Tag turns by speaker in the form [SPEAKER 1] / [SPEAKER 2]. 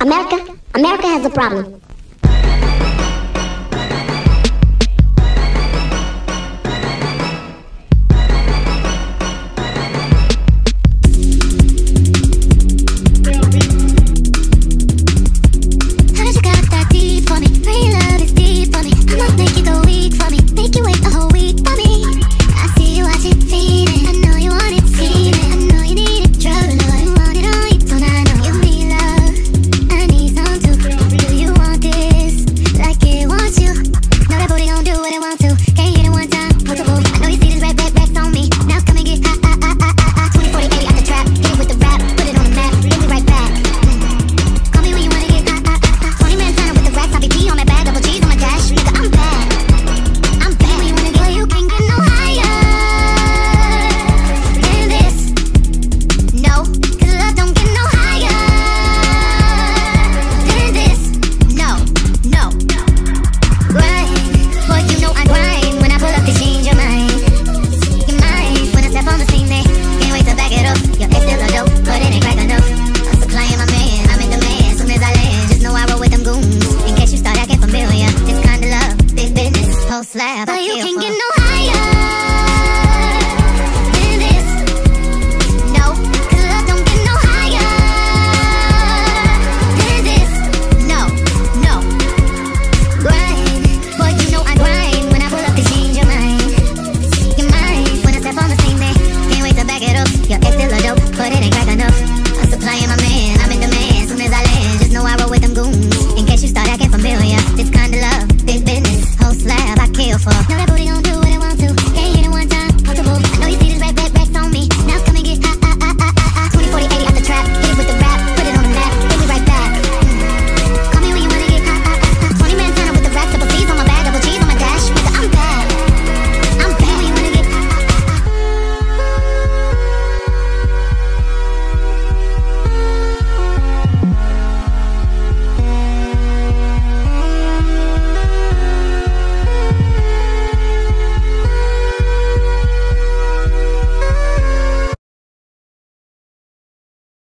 [SPEAKER 1] America, America has a problem. slap. But you can give